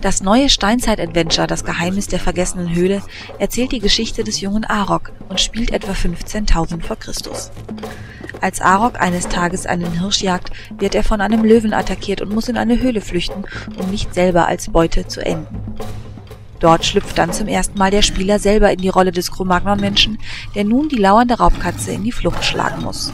Das neue Steinzeit-Adventure Das Geheimnis der vergessenen Höhle erzählt die Geschichte des jungen Arok und spielt etwa 15.000 vor Christus. Als Arok eines Tages einen Hirsch jagt, wird er von einem Löwen attackiert und muss in eine Höhle flüchten, um nicht selber als Beute zu enden. Dort schlüpft dann zum ersten Mal der Spieler selber in die Rolle des Cro-Magnon-Menschen, der nun die lauernde Raubkatze in die Flucht schlagen muss.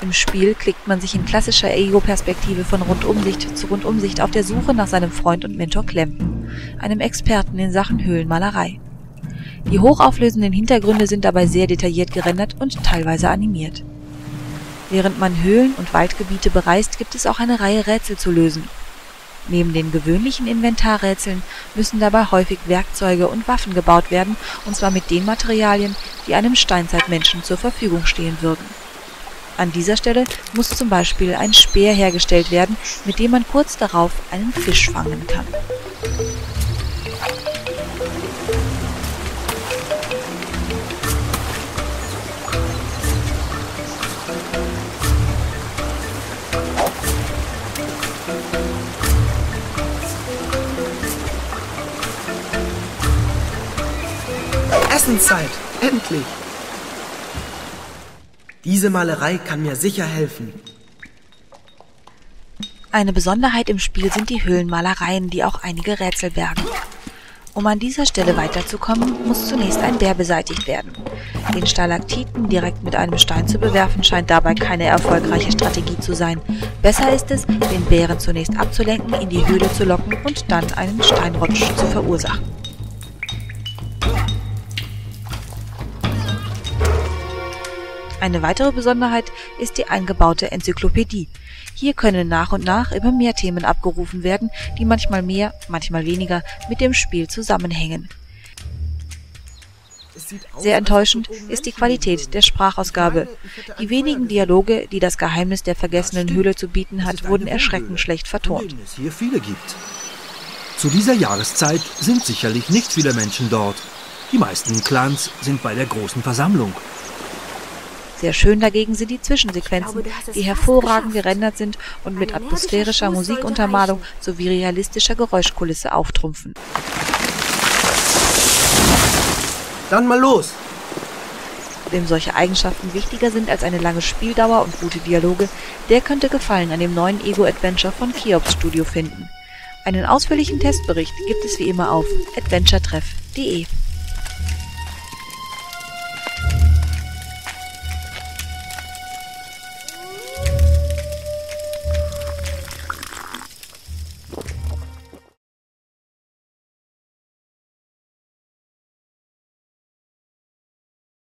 Im Spiel klickt man sich in klassischer Ego-Perspektive von Rundumsicht zu Rundumsicht auf der Suche nach seinem Freund und Mentor Clem, einem Experten in Sachen Höhlenmalerei. Die hochauflösenden Hintergründe sind dabei sehr detailliert gerendert und teilweise animiert. Während man Höhlen und Waldgebiete bereist, gibt es auch eine Reihe Rätsel zu lösen. Neben den gewöhnlichen Inventarrätseln müssen dabei häufig Werkzeuge und Waffen gebaut werden, und zwar mit den Materialien, die einem Steinzeitmenschen zur Verfügung stehen würden an dieser Stelle muss zum Beispiel ein Speer hergestellt werden, mit dem man kurz darauf einen Fisch fangen kann. Essenszeit! Endlich! Diese Malerei kann mir sicher helfen. Eine Besonderheit im Spiel sind die Höhlenmalereien, die auch einige Rätsel bergen. Um an dieser Stelle weiterzukommen, muss zunächst ein Bär beseitigt werden. Den Stalaktiten direkt mit einem Stein zu bewerfen, scheint dabei keine erfolgreiche Strategie zu sein. Besser ist es, den Bären zunächst abzulenken, in die Höhle zu locken und dann einen Steinrutsch zu verursachen. Eine weitere Besonderheit ist die eingebaute Enzyklopädie. Hier können nach und nach immer mehr Themen abgerufen werden, die manchmal mehr, manchmal weniger mit dem Spiel zusammenhängen. Sehr enttäuschend ist die Qualität der Sprachausgabe. Die wenigen Dialoge, die das Geheimnis der vergessenen Höhle zu bieten hat, wurden erschreckend schlecht vertont. hier viele gibt. Zu dieser Jahreszeit sind sicherlich nicht viele Menschen dort. Die meisten Clans sind bei der großen Versammlung. Sehr schön dagegen sind die Zwischensequenzen, die hervorragend gerendert sind und mit atmosphärischer Musikuntermalung sowie realistischer Geräuschkulisse auftrumpfen. Dann mal los! Wem solche Eigenschaften wichtiger sind als eine lange Spieldauer und gute Dialoge, der könnte Gefallen an dem neuen Ego-Adventure von Kiops Studio finden. Einen ausführlichen Testbericht gibt es wie immer auf adventuretreff.de.